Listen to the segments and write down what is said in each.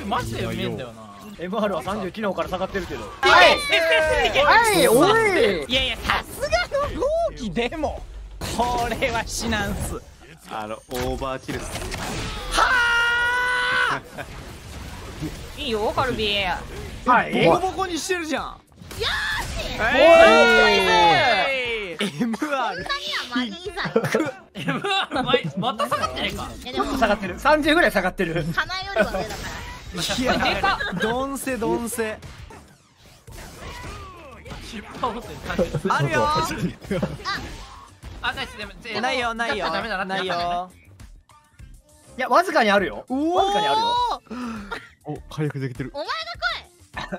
ビマジでうめえんだよな。MR は30機能から下がってるけど。はい。はい。おい。いやいやさすがの豪気でも。これは至難っす。あのオーバーキル。っすいいよカルビーはい。ボコボコ。にしてるじゃん。よし。おえい MR そんなにはマギー MR また下がってねえか。えでも。下がってる。30ぐらい下がってる。花よりは上だからいやでかドンセドンセ失敗をって感じあるよあないよないよ。ダメだなないよ。いやわずかにあるよ。おわずかにあるよお回復できてる。お前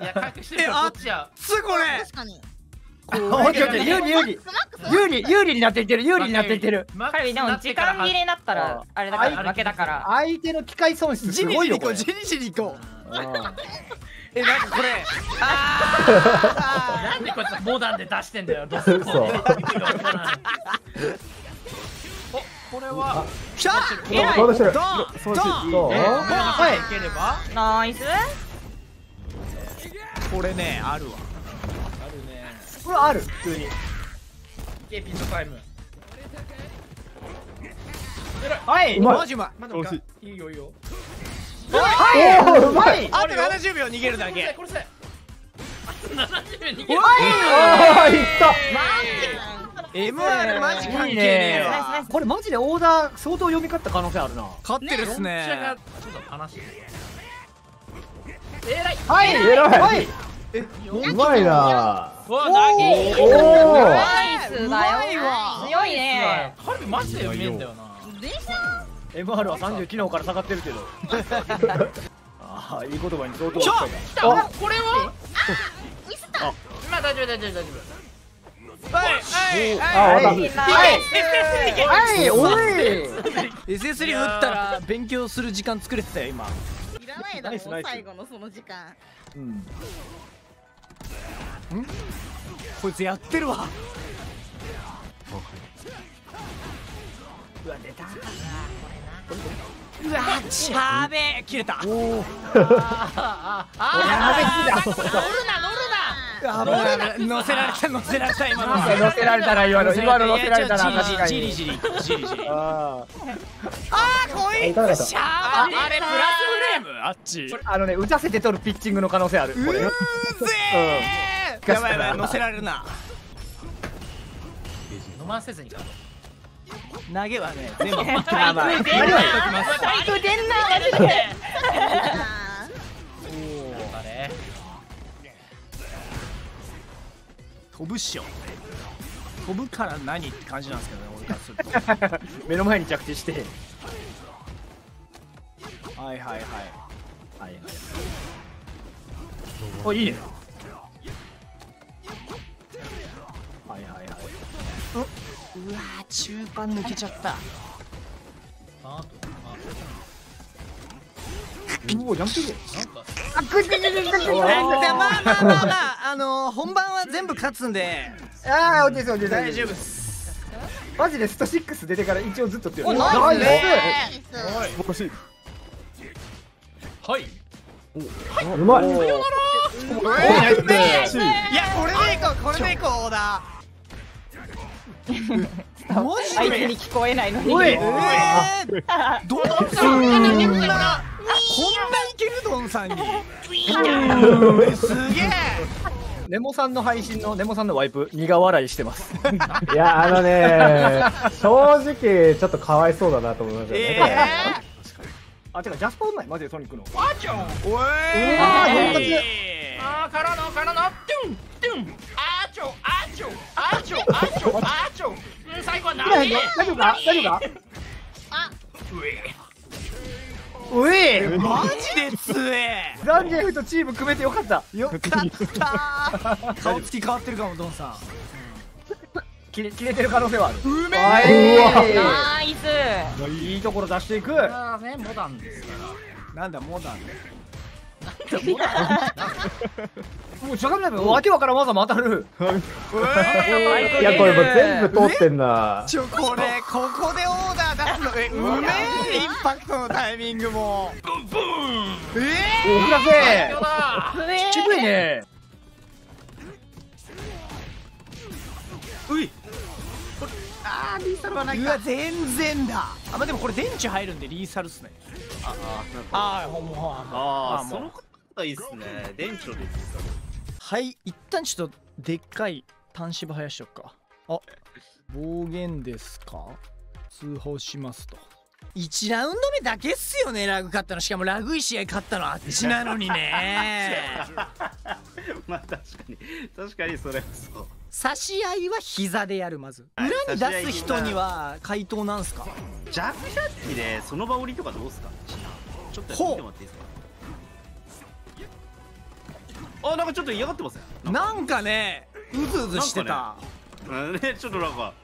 いや回復してるこっちやすごい確かに有利有利。有利有利になっていってる有利になっていってるカルでも時間切れになったらあれだから負けだから。相手の機械損失すごいよこれ。ジリ行こうジ行こう。うん。えなんかこれ。なんでこいつモダンで出してんだよ どう。する嘘おこれは。きた。ドンそうドンはいいければ？ナイス。これねあるわこれある普通に。いけピントタイムはいうまい。マジうまい。まだ惜しいいよいいよ。はいおーうまいあと70秒逃げるだけ。これせ70秒逃げるああいった。MR マジ関係ねえいいね。わこれマジでオーダー相当読み勝った可能性あるな。勝ってるっすね。ちょっと悲しい。えらい。はい。偉い。はい、うまいな。うわ投げ。おおナイスだうまいよわ。強いね。カルビマジでうめえんだよな。でしょ MR は30機能から下がってるけど。ああいい言葉に相当ちょ来た。これは？ミスった。まあ大丈夫大丈夫大丈夫。はいおい。SS 打ったら勉強する時間作れてたよ今。いらないだろ最後のその時間。うんこいつやってるわ。うわ出たうわちゃべえ切れた。おおあああやべえ。乗るな乗るな。あ危な。い乗せられた乗せられた今の。乗せられたら今の今の乗せられたら確かにじりじりじりじりああーこい痛かったしゃーべあれプラスフレームあっちーあのね打たせて取るピッチングの可能性あるこれうーぜーやばいやばい乗せられるな。飲ませずにか投げはね全部まあまあ。バイク出んなマジで。ああれ飛ぶっしょ。飛ぶから何って感じなんですけどね俺からすると。目の前に着地して。はいはい。はいはいはい。おいいねうわー中盤抜けちゃった。あうおジャンプんかあくっまあまあまあまああのー、本番は全部勝つんで。ああ、オッケーです、オッケーです。大丈夫です。マジでスト6出てから一応ずっとってる。おナイス。ナイねスーナイス素晴ら。しいはいうまいいやこれでいこうこれでいこうオーダーマジで相手に聞こえないのにおいえー、どんなこんないけるドンさんにすげえネモさんの配信のネモさんのワイプ、苦笑いしてます。いやあのね正直ちょっとかわいそうだなと思いましたえねあ、違う、ジャスパーうまい、マジでソニックの。あちょんおわーーあーからのからのトゥントゥンあーちょあちょあーちょうん最後は投大丈夫か大丈夫かあうえうえマジで強えザンジェフとチーム組めてよかった。よかった顔つき変わってるかもドンさん切れ切れてる可能性はある。うめえい。ナイスい。い。ところ出してい。く。あねモダンですからなんだモダンってもうしゃがみないわけわからん技も当たるいや、これもう全部通ってんな。ちょこれここでオーダー出すのえうめえインパクトのタイミングもえおふらせどうだ渋いねういあーリーサルはないうわ全然だ。あまあでもこれ電池入るんでリーサルっすね。ああああほんまほん。まああ。もうその方いいっすね。電池の電池はい一旦ちょっとでっかい端子生やしとくか。あ暴言ですか？通報しますと。1ラウンド目だけっすよねラグ勝ったの。しかもラグい試合勝ったのあっちなのにね。まあ確かに。確かにそれはそう差し合いは膝でやるまず。はい裏に出す人には回答なんすか？弱百鬼でその場降りとかどうっすか？ちょっとやってもらっていいですか？あなんかちょっと嫌がってますねなんか。ねうずうずしてた、うんね。ちょっとなんか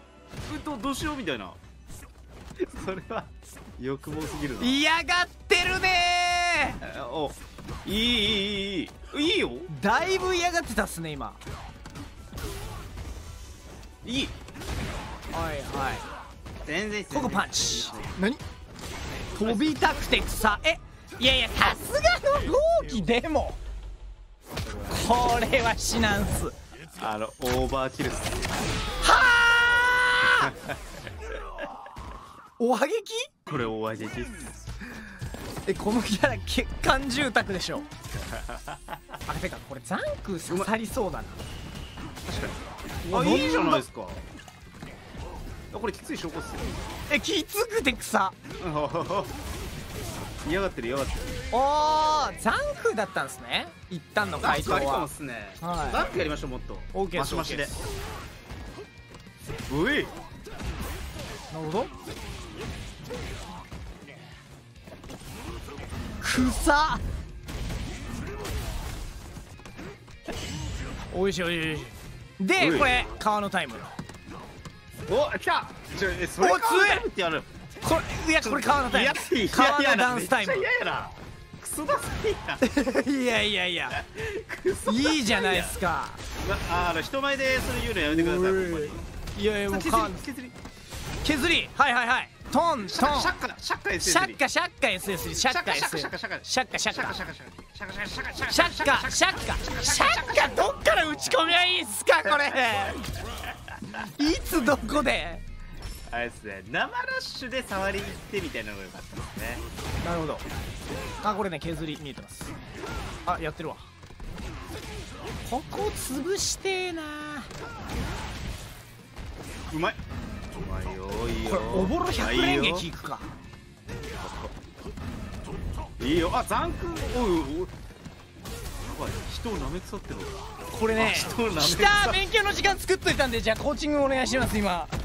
うどどうしようみたいな。それは欲望すぎるな。嫌がってるね！あおいいいいいいいい。いいよ。だいぶ嫌がってたっすね今いい。はいはい。全然ここパンチ。何？飛びたくて草え？いやいやさすがの豪気でも。これは死なんす。あのオーバーキルっす。はあおはげき？これオーバーキルっす。えこのキャラ血管住宅でしょ。あてかこれザンク刺さりそうだな。確かにあいいじゃないですか。あこれきつい証拠っすよ。えきつくて草。嫌がってる嫌がってる。おーザンクだったんですね。一旦の回答ありかもはっすね。はい。ザンクやりましょうもっと。OK ですマシマシで。うい。なるほど。草。おいしいおいしいおいしいでこれ川のタイム。お来た。ちょえそれお強い。カウンタイムってやる。これいやこれ川のタイム。川のダンスタイム。クソダサいな いやいやいや。いいじゃないですか。ああの人前でそれ言うのやめてくださいい。やいやもう削削り削り。はいはいはいトントン。シャッカだ。シャッカ SS シャッカシャッカ SS シャッカ SS シャッカシャッカシャッカシャッカ。シャッカシャッカシャッカシャッカシャッカシャッカシャッカシャッカ。シャッカどっから打ち込みゃいいんすかこれいつどこで？あれですね。生ラッシュで触りに行ってみたいなのが良かったですね。なるほど。あこれね削り見えてます。あやってるわ。ここ潰してえなうまいこれおぼろ百連撃いくか。いいよ。あ残空。おいおいおいやばい人を舐め腐ってるこれね来た。勉強の時間作っといたんでじゃあコーチングお願いします今。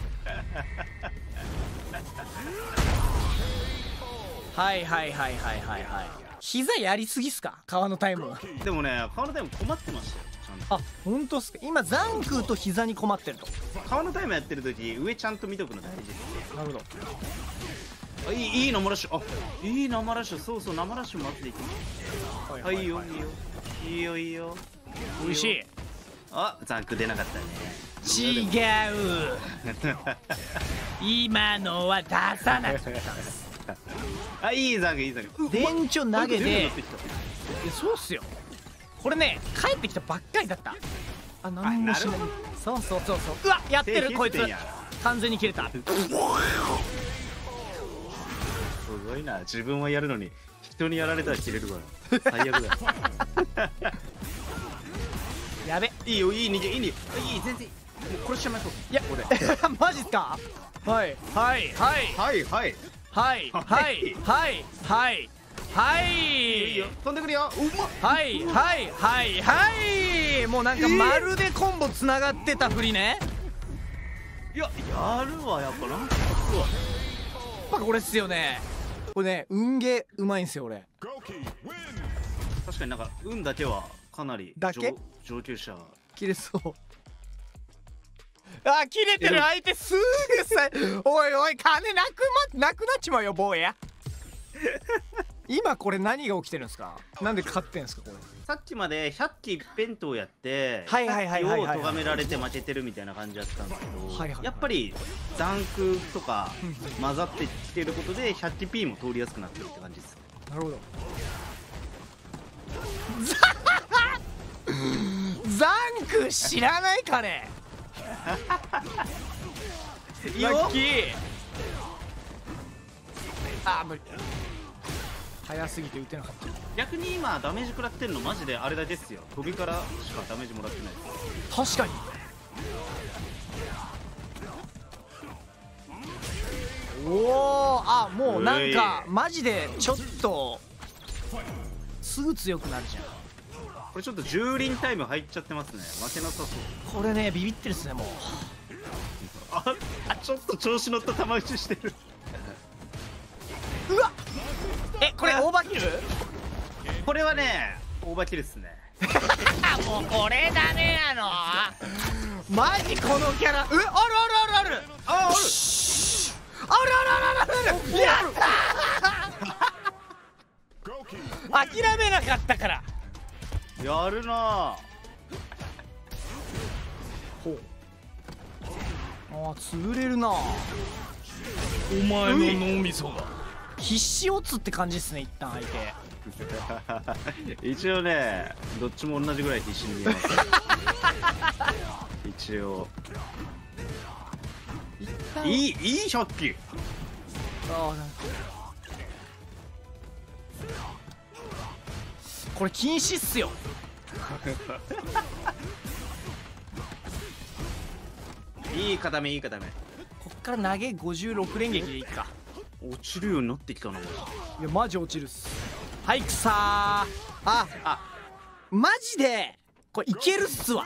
はいはいはいはいはいはい膝やりすぎっすか？川のタイムでもね川のタイム困ってましたよあ本当っすか？今ザンクと膝に困ってると。川のタイムやってる時上ちゃんと見とくの大事ですなるほど。あいいいい生ラッシュ。あいい生ラッシュ。そうそう生ラッシュもあっていくはあいいよいいよ。いいよいいよ。美味しい。あザンク出なかったね。違う。今のは出さなかったあいいザンクいいザンク電池を投げで乗ってきた。いやそうっすよ。これね帰ってきたばっかりだった。あ何もしない。そうそうそうそう。うわやってるこいつ。完全に切れた。すごいな。自分はやるのに人にやられたら切れるから。最悪だよ。やべ。いいよいい逃げいい逃げ。いい全然いい。もう殺しちゃいましょう。いや マジっすか？はい。はい。はい。はいはいはいはい。はいはいはい飛んでくるよ。うまっ。はいはいはいはい。もうなんかまるでコンボつながってたふりね。いややるわやっぱな。やっぱこれっすよね。これね運ゲーうまいんすよ俺。確かになんか運だけはかなりだけ？上上級者。切れそうあ切れてる。相手すぐさ おいおい金なく,、ま、なくなっちまうよ坊や。今これ何が起きてるんですか？なんで勝ってんですかこれ？さっきまで100機一辺倒やってはいはいはいはいはいはい。100機を咎められて負けてるみたいな感じだったんですけど、はいはいはいやっぱりザンクとか混ざってきてることで100機 P も通りやすくなってるって感じです。なるほど。ザンク知らないかね？いいよ。ラッキー。あー無理。早すぎて打てなかった。逆に今ダメージ食らってるのマジであれだけっすよ。飛びからしかダメージもらってない。確かに。おおあもうなんかマジでちょっとすぐ強くなるじゃんこれちょっと蹂躙タイム入っちゃってますね。負けなさそう。これねビビってるっすねもう。ああちょっと調子乗った球打ちしてる。うわえこれオーバーキル？これはねオーバーキルっすね。あ もうこれだねあの。マジこのキャラ。えあるあるあるある。あある。あるあるあるあるある。やったー。諦めなかったからやるな。あー潰れるな。お前の脳みそが。必死オツって感じですね一旦相手。一応ねどっちも同じぐらい必死に見えます。一応。いいいい100機あーなんか。これ禁止っすよいい固めいい固め。こっから投げ56連撃でいいか。落ちるようになってきたな。マジいやマジ落ちるっす。はいくさー。ああマジでこれいけるっすわ